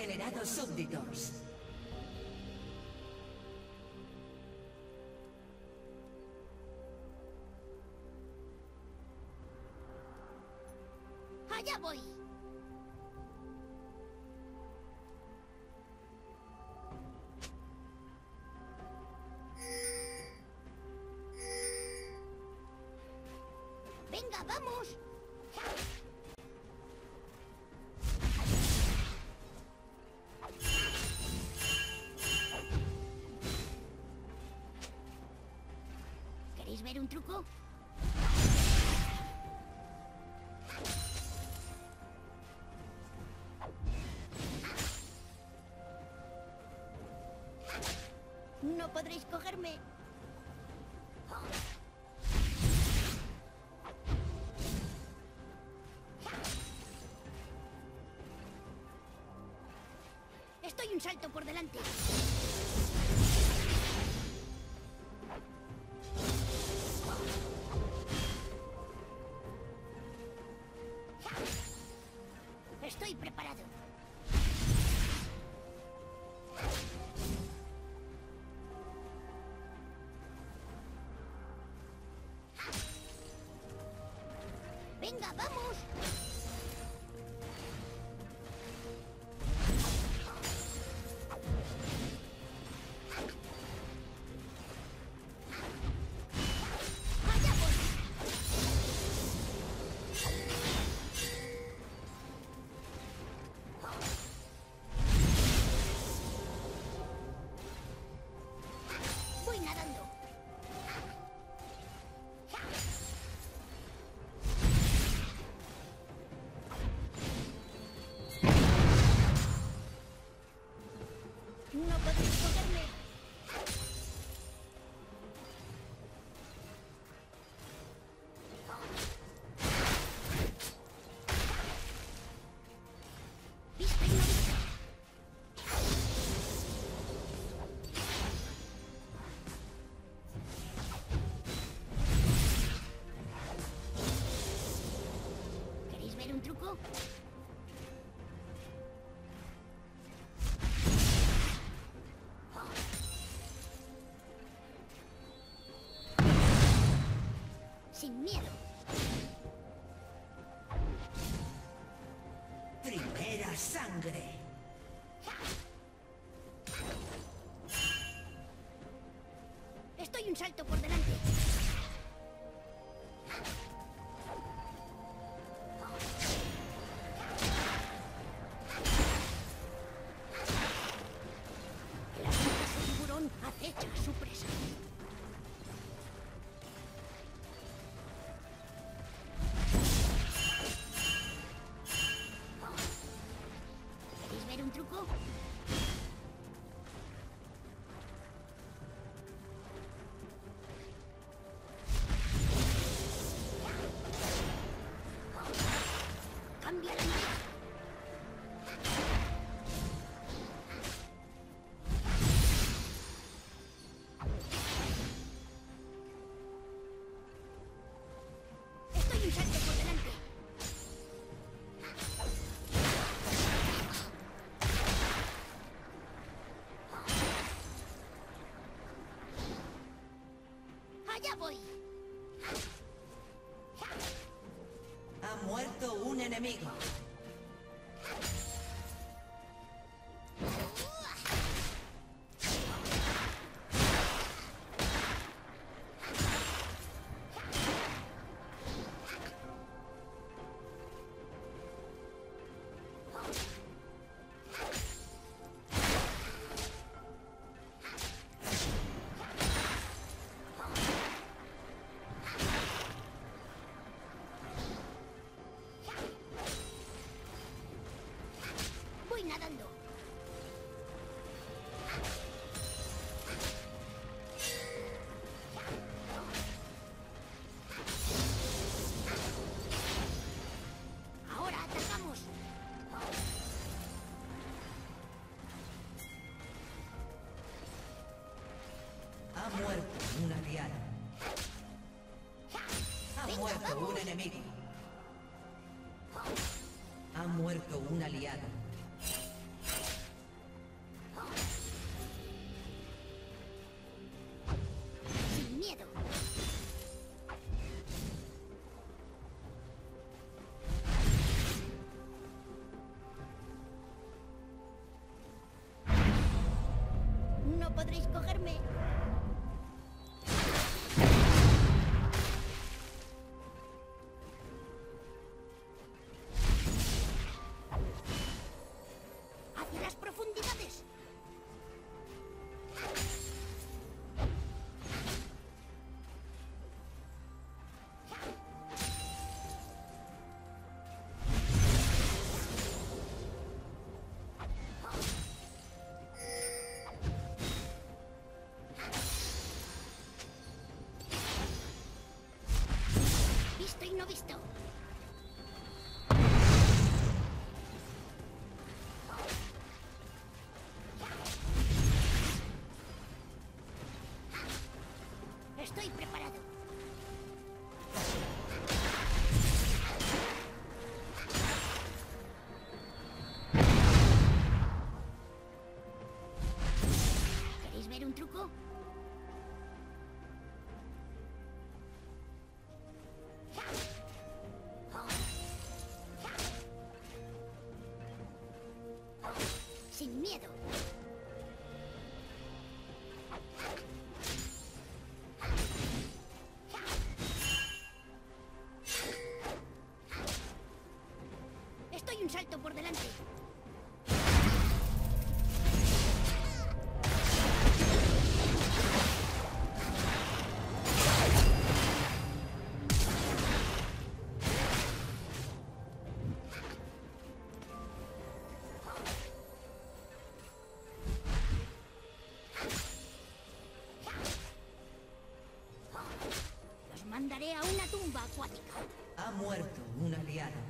generado súbditos. Allá voy. Venga, vamos. Estoy un salto por delante. ¡Acabamos! Sin miedo. Primera sangre. Estoy un salto por voy. Ha muerto un enemigo. podréis cogerme. Estoy preparado. Encontraré a una tumba acuática. Ha muerto un aliado.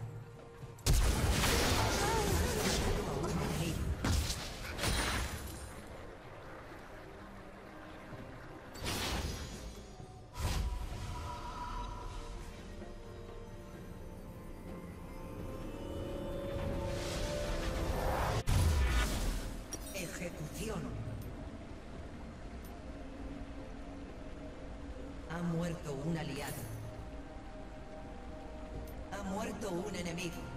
Ha muerto un aliado. Ha muerto un enemigo.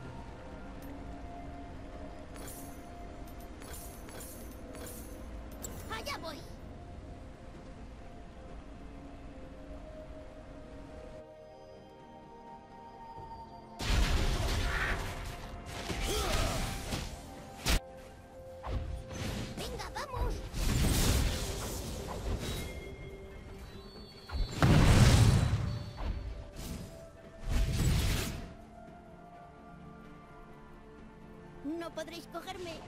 no podréis cogerme.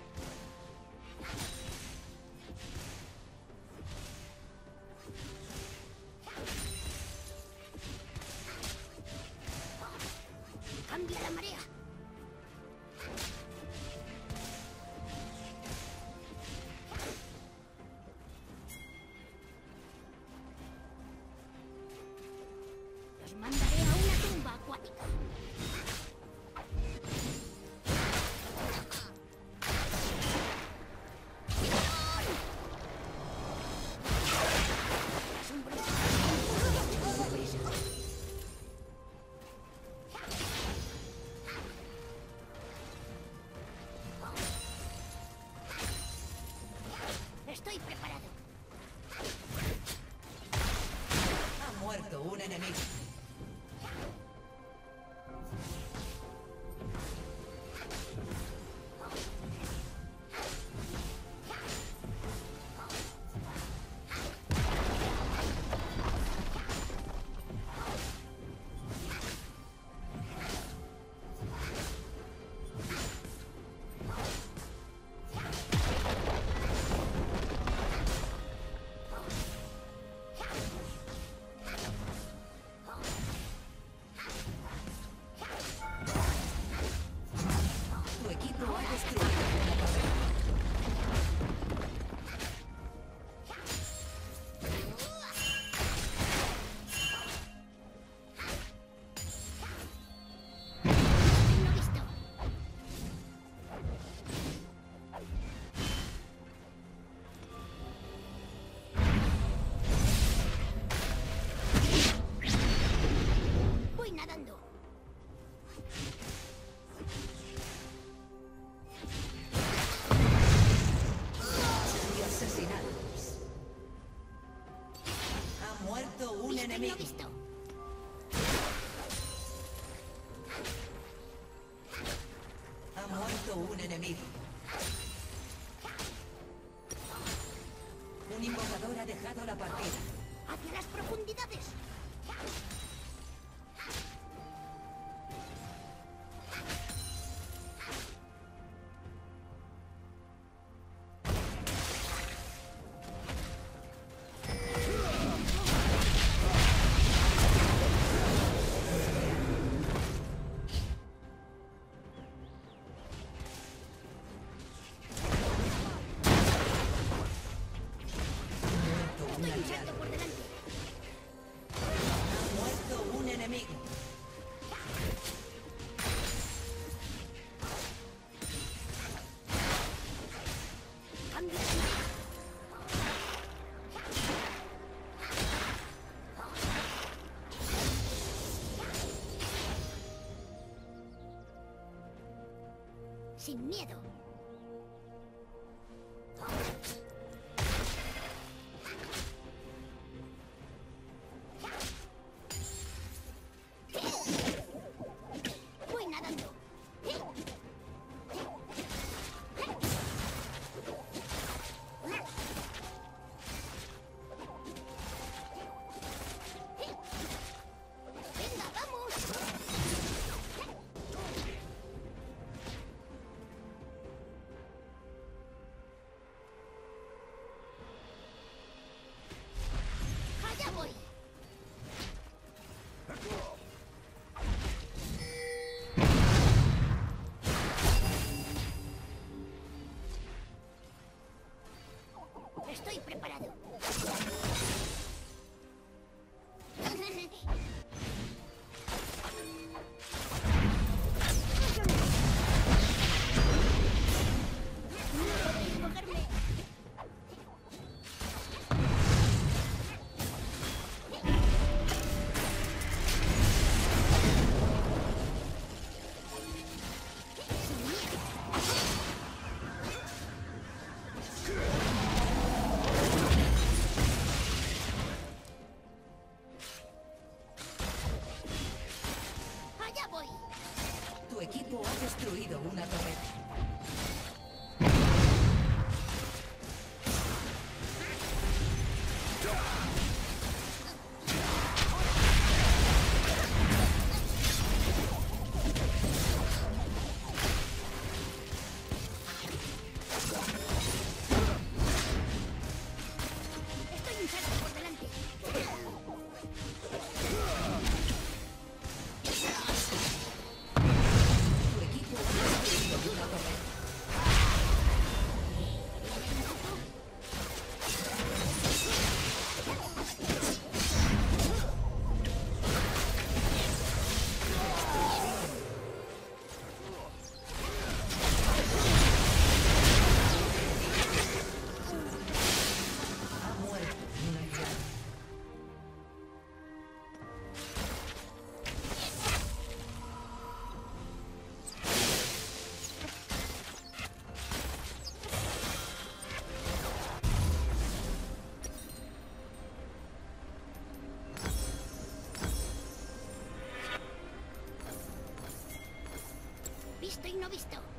Enemigo. visto. Ha Sin miedo. Estoy preparado. No visto.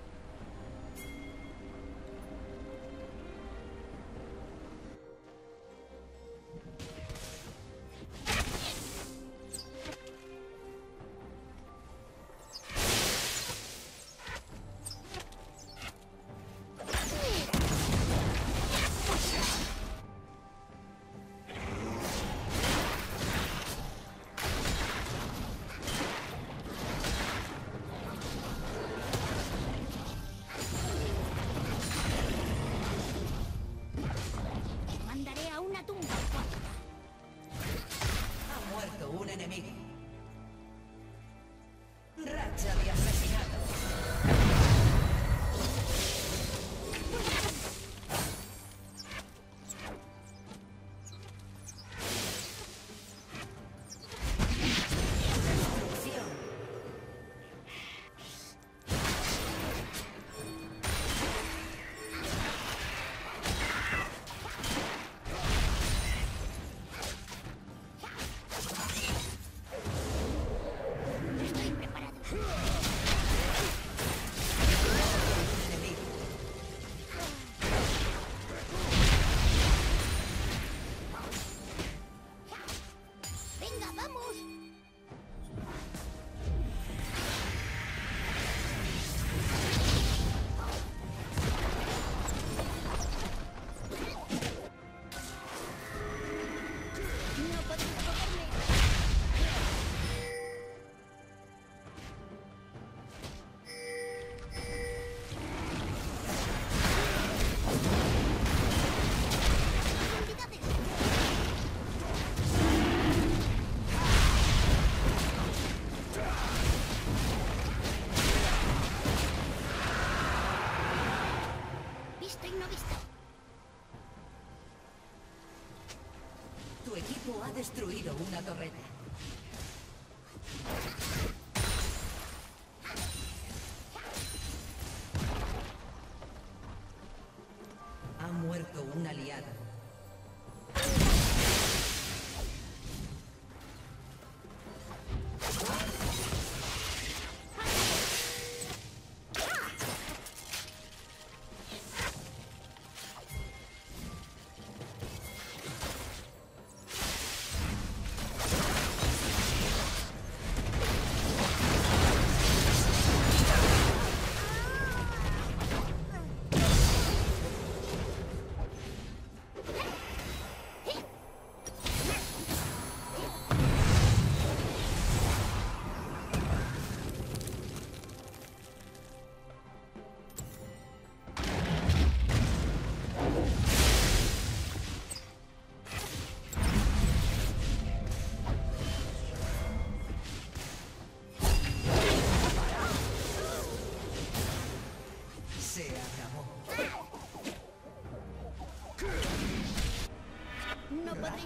destruido una torreta.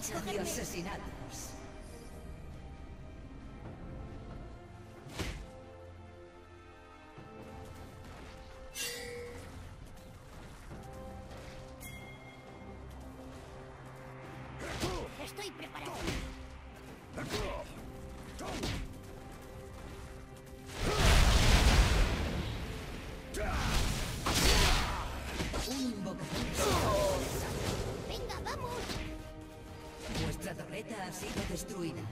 y asesinatos. Estoy preparado. ha sido destruida.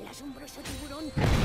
El asombroso tiburón...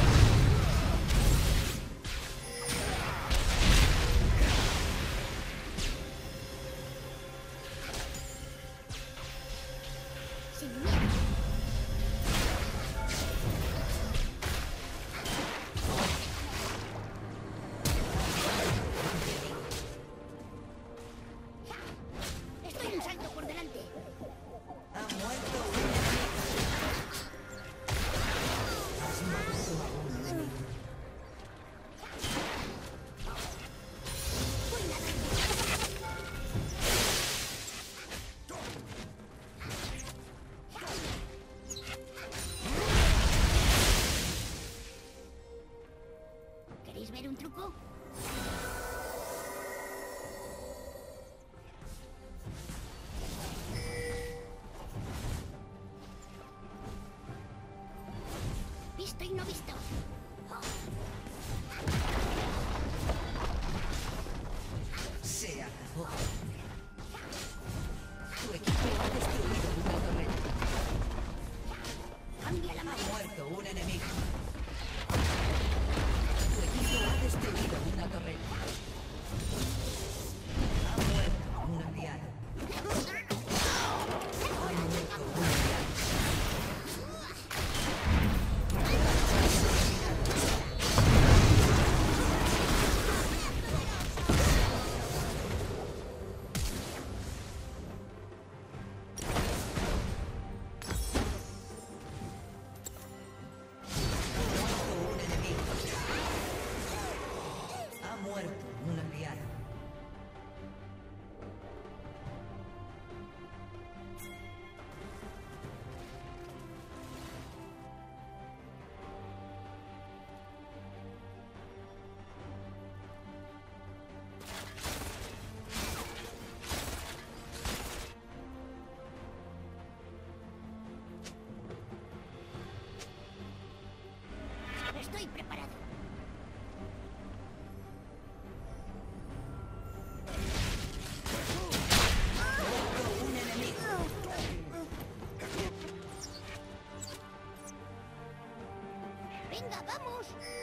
no viste. Estoy preparado. Un enemigo. Venga, vamos.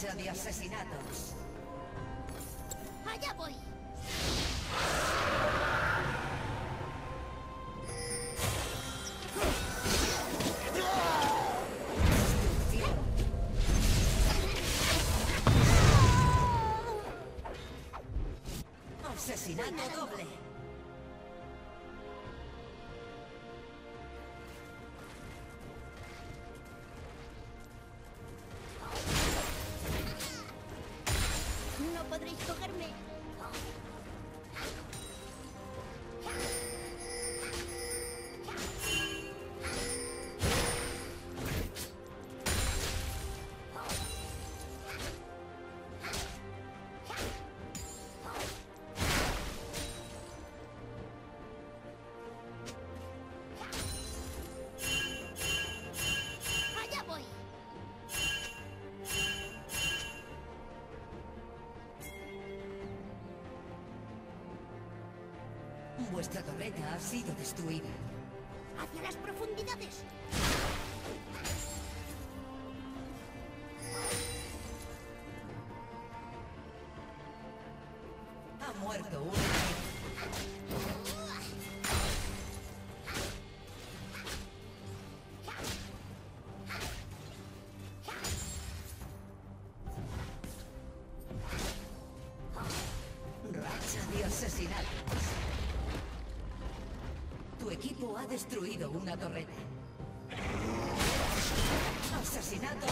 Racha de asesinatos. Vuestra torreta ha sido destruida. Hacia las profundidades. Ha muerto un enemigo. Racha de asesinatos. Tu equipo ha destruido una torreta. Asesinato.